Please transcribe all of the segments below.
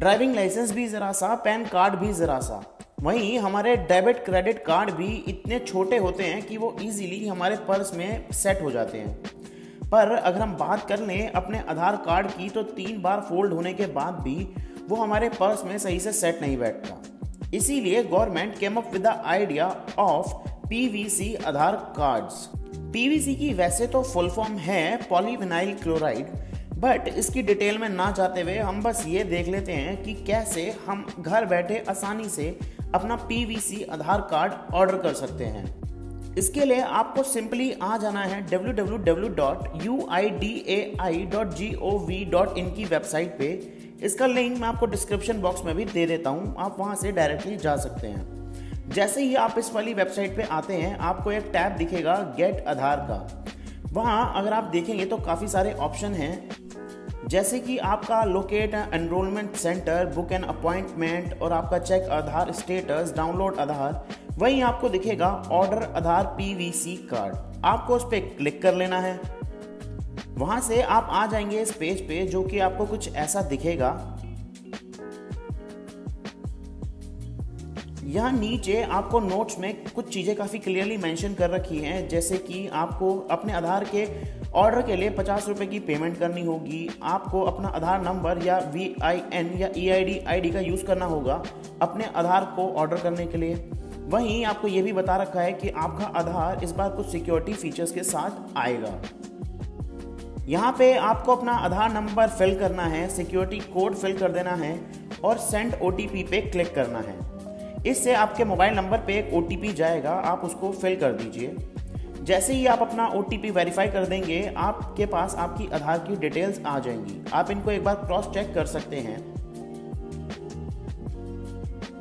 Driving licence भी ज़रा सा, पैन कार्ड भी ज़रा सा। वहीं हमारे डेबिट क्रेडिट कार्ड भी इतने छोटे होते हैं कि वो इजीली हमारे पर्स में सेट हो जाते हैं। पर अगर हम बात कर लें अपने आधार कार्ड की तो तीन बार फोल्ड होने के बाद भी वो हमारे पर्स में सही से सेट नहीं बैठता। इसीलिए government came up with the idea of PVC Aadhaar cards. PVC की वैसे तो फुल फॉर्म है पॉलीविनाइल क्लोराइड बट इसकी डिटेल में ना जाते हुए हम बस ये देख लेते हैं कि कैसे हम घर बैठे आसानी से अपना पीवीसी आधार कार्ड ऑर्डर कर सकते हैं। इसके लिए आपको सिंपली आ जाना है www.uidai.gov.in की वेबसाइट पे। इसका लिंक मैं आपको डिस्क्रिप्शन बॉक्स में भी दे देता हूँ, आप वहाँ से डायरेक्टली जा सकते हैं। जैसे ही आप इस वाली वेबसाइट पे आते हैं, आपको एक टैब दिखेगा गेट आधार का। वहाँ अगर आप देखेंगे तो काफ़ी सारे ऑप्शन हैं। जैसे कि आपका locate enrolment centre book an appointment और आपका check Aadhaar status download Aadhaar, वहीं आपको दिखेगा ऑर्डर आधार पीवीसी कार्ड आपको उस पर क्लिक कर लेना है। वहाँ से आप आ जाएँगे इस पेज पे जो कि आपको कुछ ऐसा दिखेगा। यहाँ नीचे आपको नोट्स में कुछ चीज़ें काफ़ी क्लियरली मेंशन कर रखी हैं, जैसे कि आपको अपने आधार के ऑर्डर के लिए पचास रुपये की पेमेंट करनी होगी, आपको अपना आधार नंबर या वी आई एन या E I D I D का यूज़ करना होगा अपने आधार को ऑर्डर करने के लिए। वहीं आपको ये भी बता रखा है कि आपका आधार इस बार कुछ सिक्योरिटी फीचर्स के साथ आएगा। यहाँ पे आपको अपना आधार नंबर फिल करना है सिक्योरिटी कोड फिल कर देना है और सेंड ओटीपी पे क्लिक करना है। इससे आपके मोबाइल नंबर पे एक ओटीपी जाएगा, आप उसको फिल कर दीजिए। जैसे ही आप अपना ओटीपी वेरीफाई कर देंगे, आपके पास आपकी आधार की डिटेल्स आ जाएँगी। आप इनको एक बार क्रॉस चेक कर सकते हैं।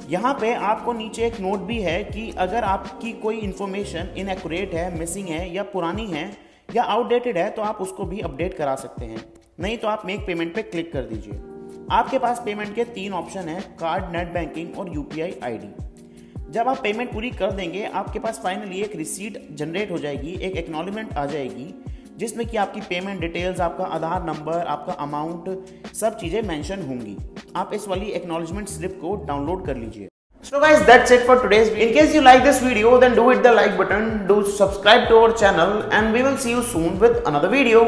यहाँ पे आपको नीचे एक नोट भी है कि अगर आपकी कोई इन्फॉर्मेशन इनएक्यूरेट है मिसिंग है, या पुरानी है, या आउटडेटेड है तो आप उसको भी अपडेट करा सकते हैं। नहीं तो आप मेक पेमेंट पे क्लिक कर दीजिए। आपके पास पेमेंट के तीन ऑप्शन हैं कार्ड नेट बैंकिंग और यूपीआई आईडी जब आप पेमेंट पूरी कर देंगे आपके पास फाइनली एक रिसीट जनरेट हो जाएगी एक एक्नॉलेजमेंट आ जाएगी जिसमें कि आपकी पेमेंट डिटेल्स आपका आधार नंबर आपका अमाउंट सब चीज़ें मेंशन होंगी आप इस वाली एक्नॉलेजमेंट स्लिप को डाउनलोड कर लीजिए So guys, that's it for today's video. In case you like this video, then do hit the like button, do subscribe to our channel and we will see you soon with another video.